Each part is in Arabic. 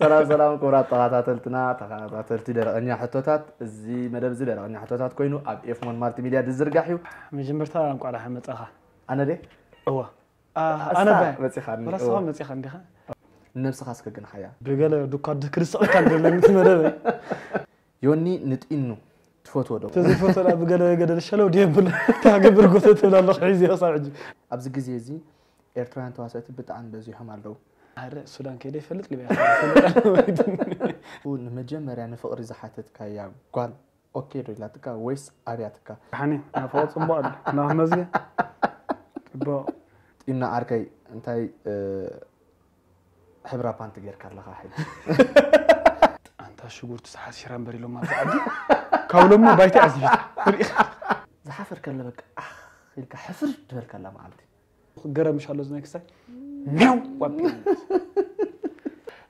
ሰላም ሰላም ክቡራት ተኸታተልትና ተኸታተልቲ ደረቐኛ ሕቶታት እዚ መደብ እዚ ደረቐኛ ሕቶታት ኮይኑ ኣብ ኤፍሞን ማልቲ ሚድያ ዝዝርጋሕ እዩ መጀመርታ እንቋልሓ መፀኻ ኣነ ደ እዋ ኣነ ባይ መፂኻኒ ረስኻ መፂኻ እንዲኻ ነብስኻ ስከግንሓያ ብገለ ዱኳ ክርስቕካ እንደለኒ ትመደበ ዮኒ ንጢኑ ትፈትዎ ዶ ተዘይፈተላ ብገለ ገደል ሸለው ድየብል ታገብር ጎተ ትብል ኣለኹ ሒዚ ክሳብ ሕጂ ኣብዚ ግዜ እዚ ኤርትራውያን ተዋሰእቲ ብጣዕሚ በዚሖም ኣለዉ ኣረ ሱዳን ከይደ ይፈልጥ ልበ ንመጀመርያ ንፍቅሪ ዝሓተትካያ ጓል ኦኬ ዶ ኢላትካ ወይስ ኣብያትካ ሓኒ ናፍቆ ፅቡቅ ኣሎ ናብ መዝገ ፅቡቅ ጢና ዓርከይ እንታይ ሕብራ ፓንቲ ጌርካ ኣለካ ሕጂ ኣንታ ሽጉርቲ ሰሓት ሽራ እምበር ኢሎም ኣብቲ ዓዲ ካብሎሞ ባይቲ ኣዝፊት ዝሓፍር ከለ በቃ ኣኽ ኢልካ ሕፍር ትበልካ ኣላ መዓልቲ ገረም ሻሎ ዝናይ ክሳይ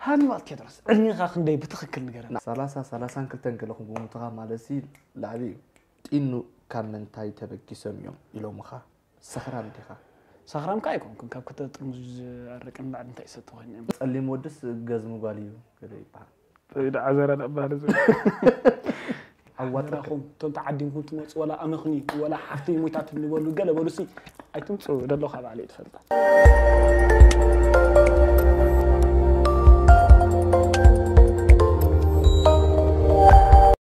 هاني وقت يدرس علمي غا خندي بتخكل نقرأ. سلاسة سلاسة كلتن قال لهم بمتغا مالسي. لعبي. إنه كان من تاي تبكي سميوم إلو مخا. سخرام ديخا سخرام كا يكون كن كنت ترمز أركن بعد انت يسد تغني اللي مودس جاز مباليو كده يبقى. إذا عزرا نبهر زي عواتركم تنت عدين كنت مص ولا أمخني. ولا حفتي موتات النبول وقال بلوسي أي تمصو دلو خاب عليه تفلتا